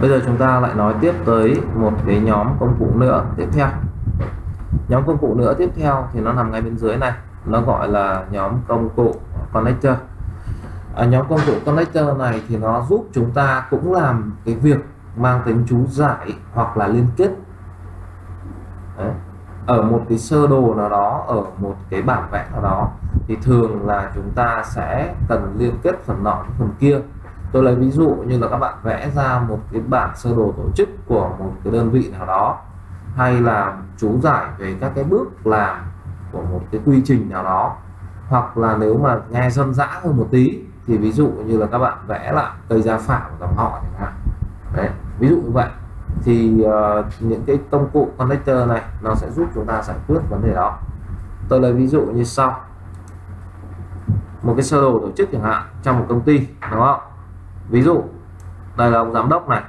bây giờ chúng ta lại nói tiếp tới một cái nhóm công cụ nữa tiếp theo. Nhóm công cụ nữa tiếp theo thì nó nằm ngay bên dưới này. Nó gọi là nhóm công cụ connector. À, nhóm công cụ connector này thì nó giúp chúng ta cũng làm cái việc mang tính chú giải hoặc là liên kết. Đấy. ở một cái sơ đồ nào đó ở một cái bản vẽ nào đó thì thường là chúng ta sẽ cần liên kết phần nọ với phần kia tôi lấy ví dụ như là các bạn vẽ ra một cái bản sơ đồ tổ chức của một cái đơn vị nào đó hay là chú giải về các cái bước làm của một cái quy trình nào đó. Hoặc là nếu mà nghe dân dã hơn một tí thì ví dụ như là các bạn vẽ lại cây gia phả của dòng họ chẳng hạn. Đấy ví dụ như vậy. Thì uh, những cái công cụ connector này nó sẽ giúp chúng ta giải quyết vấn đề đó. Tôi lấy ví dụ như sau. Một cái sơ đồ tổ chức chẳng hạn trong một công ty đúng không? Ví dụ đây là ông giám đốc này.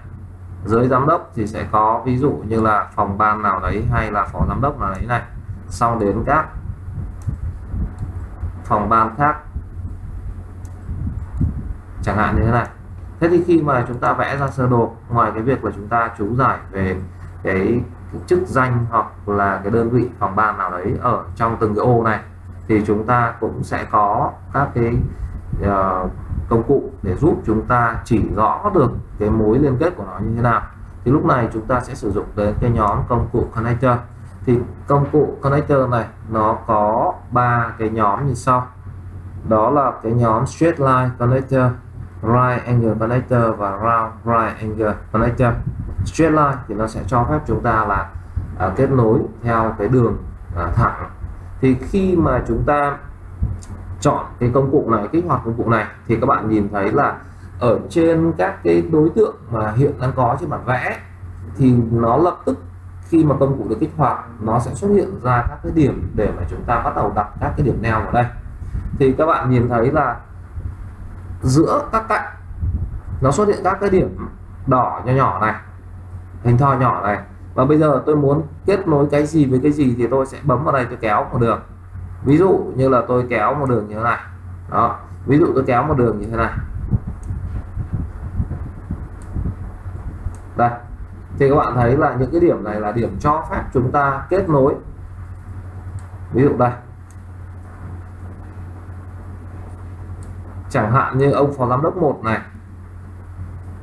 Dưới giám đốc thì sẽ có ví dụ như là phòng ban nào đấy hay là phó giám đốc nào đấy này. Sau đến các phòng ban khác. Chẳng hạn như thế này. Thế thì khi mà chúng ta vẽ ra sơ đồ ngoài cái việc là chúng ta chú giải về cái, cái chức danh hoặc là cái đơn vị phòng ban nào đấy ở trong từng cái ô này thì chúng ta cũng sẽ có các cái uh, công cụ để giúp chúng ta chỉ rõ được cái mối liên kết của nó như thế nào. Thì lúc này chúng ta sẽ sử dụng đến cái nhóm công cụ connector. Thì công cụ connector này nó có ba cái nhóm như sau. Đó là cái nhóm straight line connector right angle connector và round right angle connector. Straight line thì nó sẽ cho phép chúng ta là à, kết nối theo cái đường à, thẳng. Thì khi mà chúng ta chọn cái công cụ này, kích hoạt công cụ này, thì các bạn nhìn thấy là ở trên các cái đối tượng mà hiện đang có trên bản vẽ, thì nó lập tức khi mà công cụ được kích hoạt, nó sẽ xuất hiện ra các cái điểm để mà chúng ta bắt đầu đặt các cái điểm neo vào đây. Thì các bạn nhìn thấy là giữa các cạnh, nó xuất hiện các cái điểm đỏ nhỏ nhỏ này, hình thoi nhỏ này. Và bây giờ tôi muốn kết nối cái gì với cái gì thì tôi sẽ bấm vào đây tôi kéo vào được ví dụ như là tôi kéo một đường như thế này. Đó, ví dụ tôi kéo một đường như thế này. Đây, thì các bạn thấy là những cái điểm này là điểm cho phép chúng ta kết nối. Ví dụ đây. Chẳng hạn như ông phó giám đốc một này.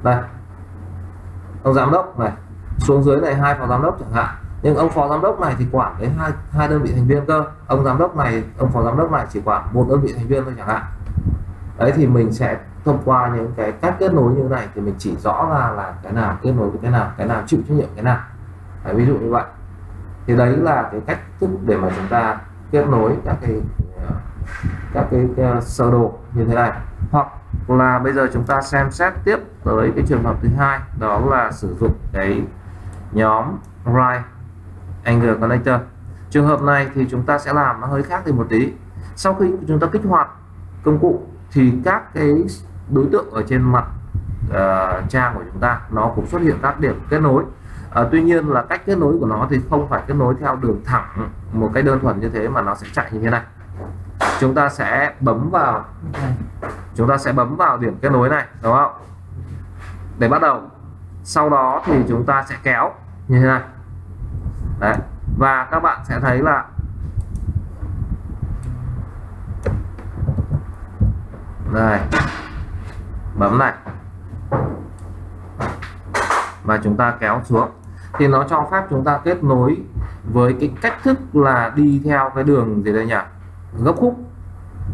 Đây. Ông giám đốc này, xuống dưới này hai phó giám đốc chẳng hạn nhưng ông phó giám đốc này thì quản đến hai hai đơn vị thành viên cơ. Ông giám đốc này ông phó giám đốc này chỉ quản một đơn vị thành viên thôi chẳng hạn. Đấy thì mình sẽ thông qua những cái cách kết nối như thế này thì mình chỉ rõ ra là cái nào kết nối với cái nào cái nào chịu trách nhiệm cái nào. Đấy, ví dụ như vậy. Thì đấy là cái cách thức để mà chúng ta kết nối các cái các cái, cái ờ, sơ đồ như thế này. Hoặc là bây giờ chúng ta xem xét tiếp tới cái trường hợp thứ hai đó là sử dụng cái nhóm right angle connector trường hợp này thì chúng ta sẽ làm nó hơi khác đi một tí. Sau khi chúng ta kích hoạt công cụ thì các cái đối tượng ở trên mặt uh, trang của chúng ta nó cũng xuất hiện các điểm kết nối. Uh, tuy nhiên là cách kết nối của nó thì không phải kết nối theo đường thẳng một cái đơn thuần như thế mà nó sẽ chạy như thế này. Chúng ta sẽ bấm vào chúng ta sẽ bấm vào điểm kết nối này đúng không? Để bắt đầu. Sau đó thì chúng ta sẽ kéo như thế này đấy. Và các bạn sẽ thấy là đây. Bấm này. Và chúng ta kéo xuống. Thì nó cho phép chúng ta kết nối với cái cách thức là đi theo cái đường gì đây nhỉ? Gấp khúc.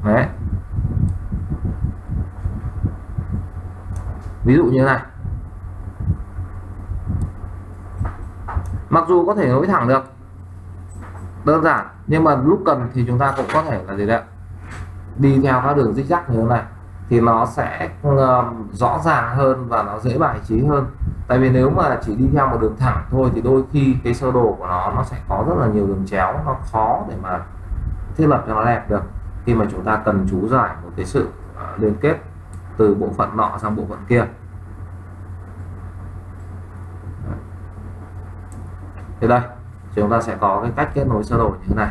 Đấy. Ví dụ như này. Mặc dù có thể nối thẳng được, đơn giản, nhưng mà lúc cần thì chúng ta cũng có thể là gì đấy, đi theo các đường zigzag như thế này, thì nó sẽ rõ ràng hơn và nó dễ bài trí hơn. Tại vì nếu mà chỉ đi theo một đường thẳng thôi thì đôi khi cái sơ đồ của nó nó sẽ có rất là nhiều đường chéo, nó khó để mà thiết lập cho nó đẹp được. Khi mà chúng ta cần chú giải một cái sự ờ, liên kết từ bộ phận nọ sang bộ phận kia. Thì đây chúng ta sẽ có cái cách kết nối sơ đồ như thế này.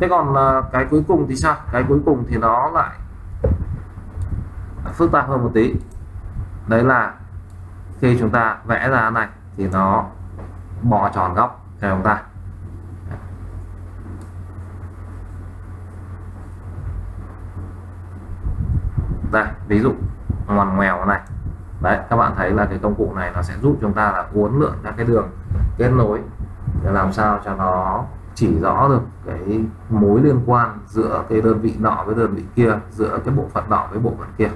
Thế còn à, cái cuối cùng thì sao? Cái cuối cùng thì nó lại phức tạp hơn một tí. Đấy là khi chúng ta vẽ ra này thì nó bỏ tròn góc cho chúng ta? Đây, ví dụ, ngoằn ngoèo này. Đấy, các bạn thấy là cái công cụ này nó sẽ giúp chúng ta là uốn lượn các cái đường kết nối để làm sao cho nó chỉ rõ được cái mối liên quan giữa cái đơn vị nọ với đơn vị kia giữa cái bộ phận nọ với bộ phận kia.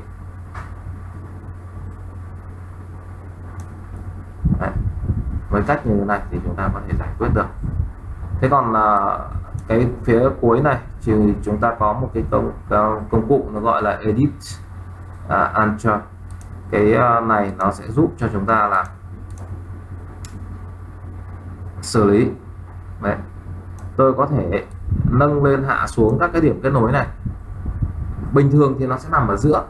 Đấy. với cách như thế này thì chúng ta có thể giải quyết được. Thế còn là cái phía cuối này thì chúng ta có một cái công à, công cụ nó gọi là edit à, uh, answer cái à, này nó sẽ giúp cho chúng ta là xử lý. Đấy. tôi có thể nâng lên hạ xuống các cái điểm kết nối này. Bình thường thì nó sẽ nằm ở giữa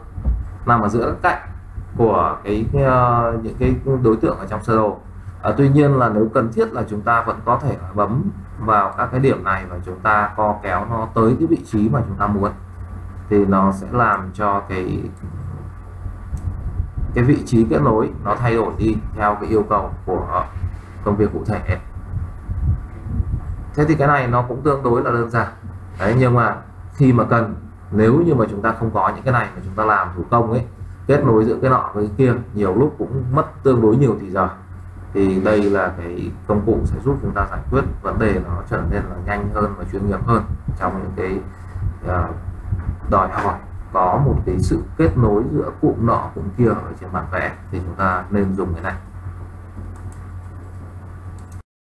nằm ở giữa các cạnh của cái, cái ờ, những cái đối tượng ở trong sơ đồ. À, tuy nhiên là nếu cần thiết là chúng ta vẫn có thể bấm vào các cái điểm này và chúng ta co kéo nó tới cái vị trí mà chúng ta muốn thì nó sẽ làm cho cái cái vị trí kết nối nó thay đổi đi theo cái yêu cầu của công việc cụ thể thế thì cái này nó cũng tương đối là đơn giản. Đấy nhưng mà khi mà cần nếu như mà chúng ta không có những cái này mà chúng ta làm thủ công ấy kết nối giữa cái nọ với cái kia nhiều lúc cũng mất tương đối nhiều thì giờ. Thì đây là cái công cụ sẽ giúp chúng ta giải quyết vấn đề nó trở nên là nhanh hơn và chuyên nghiệp hơn trong những cái uh, đòi hỏi. Có một cái sự kết nối giữa cụm nọ cụm kia ở trên bản vẽ thì chúng ta nên dùng cái này.